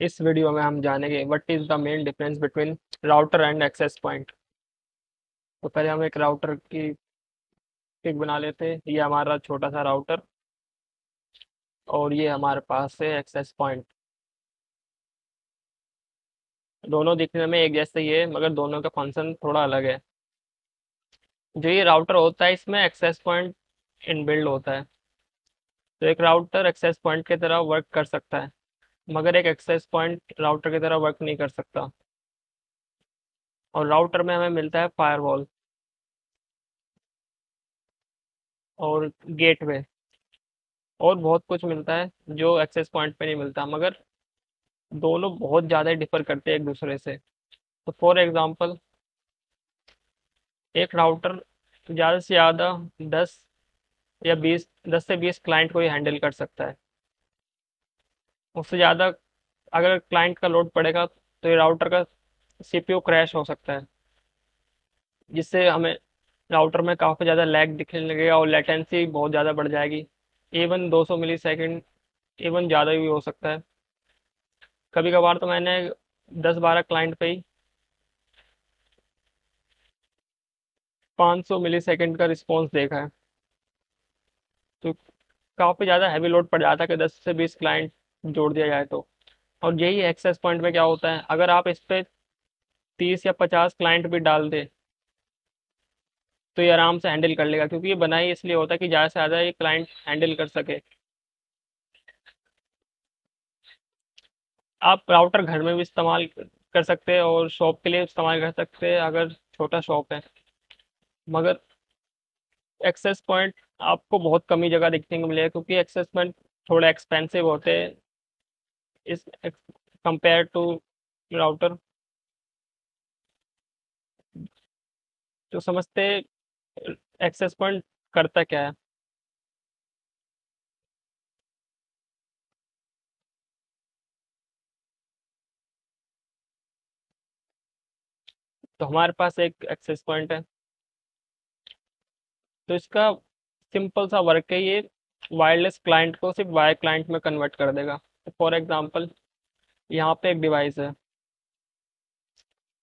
इस वीडियो में हम जानेंगे what is the main difference between router and access point तो पहले हम एक राउटर की पिक बना लेते हैं। ये हमारा छोटा सा राउटर और ये हमारे पास है एक्सेस पॉइंट दोनों दिखने में एक जैसे ही है, मगर दोनों का फ़ंक्शन थोड़ा अलग है। जो ये राउटर होता है, इसमें एक्सेस पॉइंट इनबिल्ड होता है। तो एक राउटर एक्सेस पॉइंट की तरह वर्क कर सकता है। मगर एक एक्सेस पॉइंट राउटर की तरह वर्क नहीं कर सकता। और राउटर में हमें मिलता है फायरवॉल और गेटवे और बहुत कुछ मिलता है जो एक्सेस पॉइंट पे नहीं मिलता। मगर दोनों बहुत ज़्यादा डिफर करते हैं एक दूसरे से। तो फॉर एग्ज़ाम्पल एक राउटर ज़्यादा से ज़्यादा दस या बीस, दस से बीस क्लाइंट को ही हैंडल कर सकता है। उससे ज़्यादा अगर क्लाइंट का लोड पड़ेगा तो ये राउटर का सीपीयू क्रैश हो सकता है। जिससे हमें राउटर में काफ़ी ज़्यादा लैग दिखने लगेगा और लेटेंसी बहुत ज़्यादा बढ़ जाएगी। इवन 200 मिली सेकेंड इवन ज़्यादा भी हो सकता है। कभी कभार तो मैंने दस बारह क्लाइंट पे ही 500 मिली सेकेंड का रिस्पॉन्स देखा है। तो काफ़ी ज़्यादा हैवी लोड पड़ जाता है कि 10 से 20 क्लाइंट जोड़ दिया जाए तो। और यही एक्सेस पॉइंट में क्या होता है, अगर आप इस पर तीस या पचास क्लाइंट भी डाल दें तो ये आराम से हैंडल कर लेगा, क्योंकि ये बनाई इसलिए होता है कि ज़्यादा से ज़्यादा ये क्लाइंट हैंडल कर सके। आप राउटर घर में भी इस्तेमाल कर सकते हैं और शॉप के लिए इस्तेमाल कर सकते हैं, अगर छोटा शॉप है। मगर एक्सेस पॉइंट आपको बहुत कम जगह देखने को मिलेगा, क्योंकि एक्सेस पॉइंट थोड़े एक्सपेंसिव होते हैं। इस कंपेयर टू राउटर तो समझते एक्सेस पॉइंट करता क्या है? तो हमारे पास एक एक्सेस पॉइंट है। तो इसका सिंपल सा वर्क है ये। वायरलेस क्लाइंट को सिर्फ़ वायर क्लाइंट में कन्वर्ट कर देगा। फॉर एग्जांपल यहाँ पे एक डिवाइस है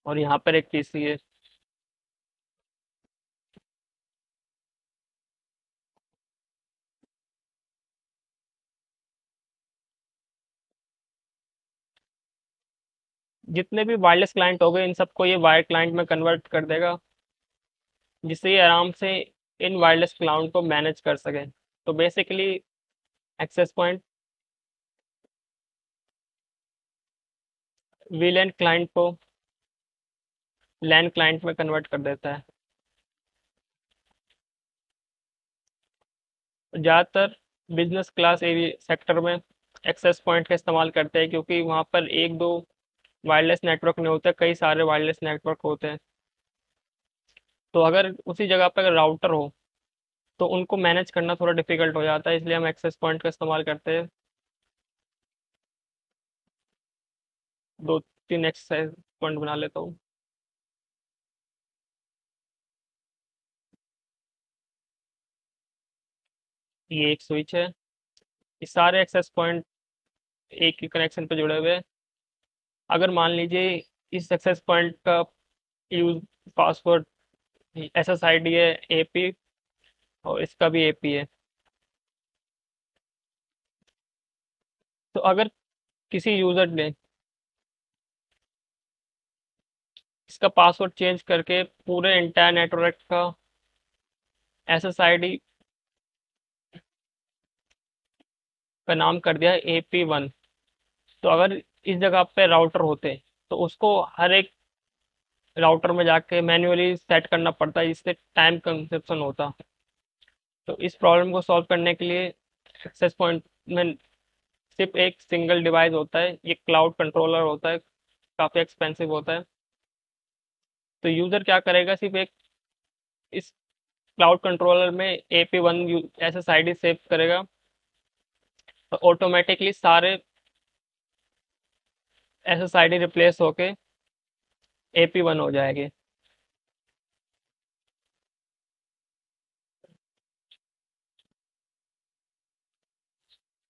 और यहाँ पर एक पीसी है। जितने भी वायरलेस क्लाइंट हो गए, इन सबको ये वायर क्लाइंट में कन्वर्ट कर देगा, जिससे ये आराम से इन वायरलेस क्लाउड को मैनेज कर सके। तो basically access point WLAN client को लैन क्लाइंट में कन्वर्ट कर देता है। ज़्यादातर बिज़नेस क्लास एरिया सेक्टर में एक्सेस पॉइंट का इस्तेमाल करते हैं क्योंकि वहाँ पर एक दो वायरलेस नेटवर्क नहीं होते, कई सारे वायरलेस नेटवर्क होते हैं। तो अगर उसी जगह पर राउटर हो तो उनको मैनेज करना थोड़ा डिफ़िकल्ट हो जाता है, इसलिए हम एक्सेस पॉइंट का इस्तेमाल करते हैं। दो तीन एक्सेस पॉइंट बना लेता हूँ। ये एक स्विच है। ये सारे एक्सेस पॉइंट एक ही कनेक्शन पे जुड़े हुए हैं। अगर मान लीजिए इस एक्सेस पॉइंट का use password S S I D है ए पी और इसका भी ए पी है। तो अगर किसी यूज़र ने इसका पासवर्ड चेंज करके पूरे इंटायर नेटवर्क का एस एस आई डी का नाम कर दिया ए पी वन तो अगर इस जगह पे राउटर होते तो उसको हर एक राउटर में जाके मैन्युअली सेट करना पड़ता है जिससे टाइम कंसेप्शन होता। तो इस प्रॉब्लम को सॉल्व करने के लिए एक्सेस पॉइंट में सिर्फ़ एक सिंगल डिवाइस होता है, ये क्लाउड कंट्रोलर होता है, काफ़ी एक्सपेंसिव होता है। तो यूज़र क्या करेगा, सिर्फ़ एक इस क्लाउड कंट्रोलर में A P one S S I D save करेगा। तो ऑटोमेटिकली सारे S S I D replace होके ए पी वन हो जाएगी।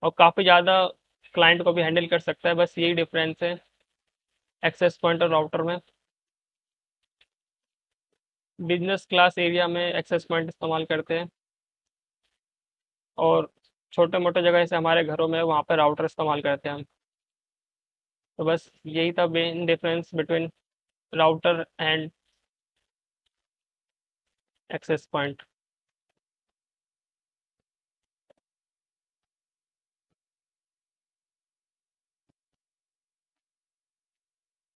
और काफ़ी ज़्यादा क्लाइंट को भी हैंडल कर सकता है, बस यही डिफरेंस है एक्सेस पॉइंट और राउटर में। बिज़नेस क्लास एरिया में एक्सेस पॉइंट इस्तेमाल करते हैं। और छोटे मोटे जगह जैसे हमारे घरों में वहाँ पर राउटर इस्तेमाल करते हैं हम। तो बस यही था main difference between router and access point